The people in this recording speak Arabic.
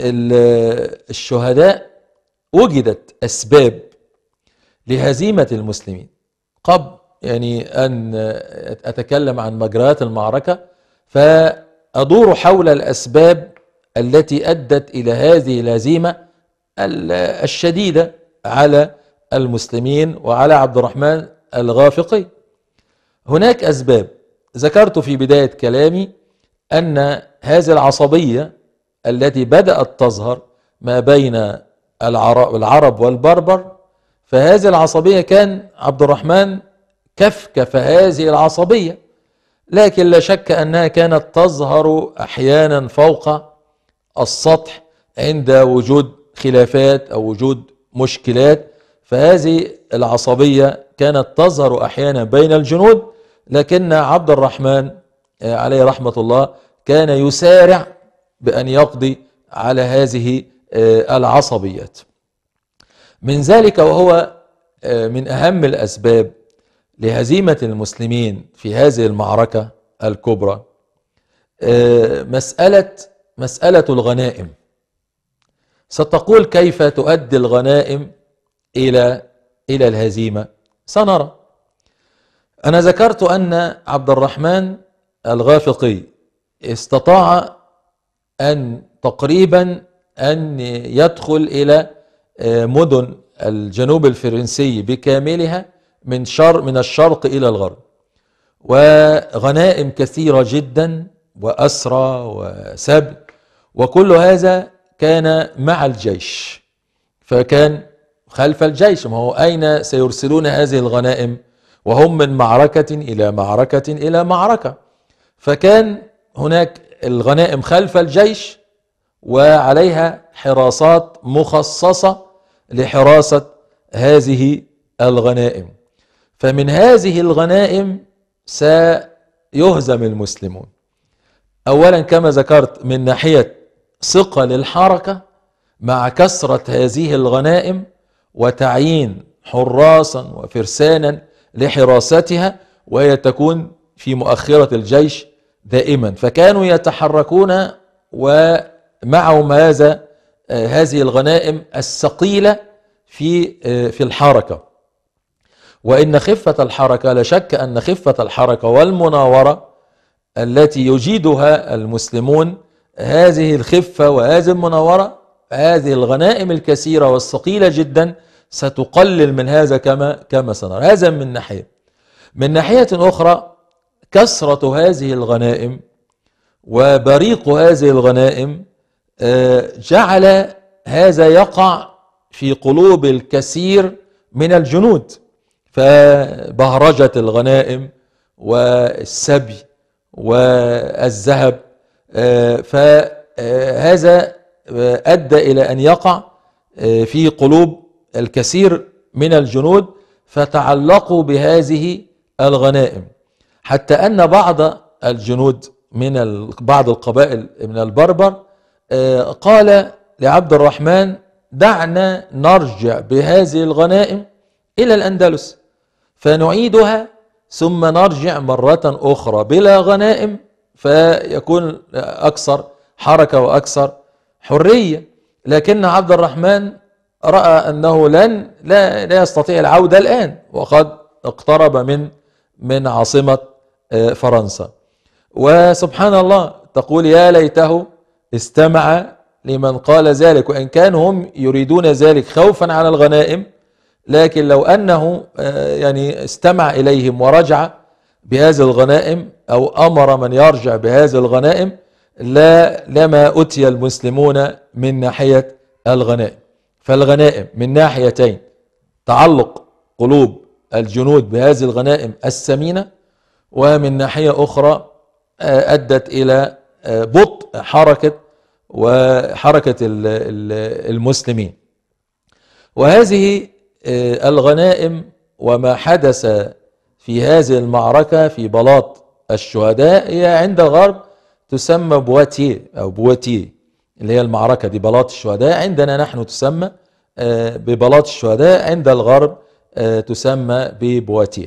الشهداء وجدت أسباب لهزيمة المسلمين. قبل يعني أن أتكلم عن مجريات المعركة فأدور حول الأسباب التي أدت إلى هذه الهزيمة الشديدة على المسلمين وعلى عبد الرحمن الغافقي. هناك أسباب. ذكرت في بداية كلامي أن هذه العصبية التي بدأت تظهر ما بين العرب والبربر فهذه العصبية كان عبد الرحمن كفكف هذه العصبية لكن لا شك أنها كانت تظهر أحيانا فوق السطح عند وجود خلافات أو وجود مشكلات فهذه العصبية كانت تظهر أحيانا بين الجنود لكن عبد الرحمن عليه رحمة الله كان يسارع بأن يقضي على هذه العصبيات. من ذلك وهو من أهم الأسباب لهزيمة المسلمين في هذه المعركة الكبرى مسألة مسألة الغنائم. ستقول كيف تؤدي الغنائم إلى إلى الهزيمة؟ سنرى. أنا ذكرت أن عبد الرحمن الغافقي استطاع أن تقريبا أن يدخل إلى مدن الجنوب الفرنسي بكاملها من شر من الشرق إلى الغرب. وغنائم كثيرة جدا وأسرى وسبي وكل هذا كان مع الجيش. فكان خلف الجيش. ما هو أين سيرسلون هذه الغنائم؟ وهم من معركة إلى معركة إلى معركة. فكان هناك الغنائم خلف الجيش وعليها حراسات مخصصة لحراسة هذه الغنائم. فمن هذه الغنائم سيهزم المسلمون. أولا كما ذكرت من ناحية ثقل الحركة مع كثرة هذه الغنائم وتعيين حراسا وفرسانا لحراستها وهي تكون في مؤخرة الجيش دائما. فكانوا يتحركون ومعهم هذا هذه الغنائم الثقيلة في في الحركة. وإن خفة الحركة لا شك أن خفة الحركة والمناورة التي يجيدها المسلمون هذه الخفة وهذه المناورة هذه الغنائم الكثيرة والثقيلة جدا ستقلل من هذا كما كما سنرى. هذا من ناحية. من ناحية أخرى كثرة هذه الغنائم وبريق هذه الغنائم جعل هذا يقع في قلوب الكثير من الجنود. فبهرجة الغنائم والسبي والذهب فهذا أدى إلى أن يقع في قلوب الكثير من الجنود فتعلقوا بهذه الغنائم. حتى أن بعض الجنود من بعض القبائل من البربر قال لعبد الرحمن دعنا نرجع بهذه الغنائم إلى الأندلس فنعيدها ثم نرجع مرة أخرى بلا غنائم فيكون أكثر حركة وأكثر حرية. لكن عبد الرحمن رأى أنه لن لا, لا يستطيع العودة الآن وقد اقترب من من عاصمة فرنسا. وسبحان الله تقول يا ليته استمع لمن قال ذلك وإن كانوا هم يريدون ذلك خوفا على الغنائم لكن لو أنه يعني استمع إليهم ورجع بهذه الغنائم أو أمر من يرجع بهذه الغنائم لا لما أتي المسلمون من ناحية الغنائم. فالغنائم من ناحيتين تعلق قلوب الجنود بهذه الغنائم الثمينة ومن ناحية أخرى أدت إلى بطء حركة وحركة المسلمين. وهذه الغنائم وما حدث في هذه المعركة في بلاط الشهداء هي عند الغرب تسمى بواتيه أو بواتيه اللي هي المعركة دي بلاط الشهداء. عندنا نحن تسمى ببلاط الشهداء عند الغرب تسمى ببواتيه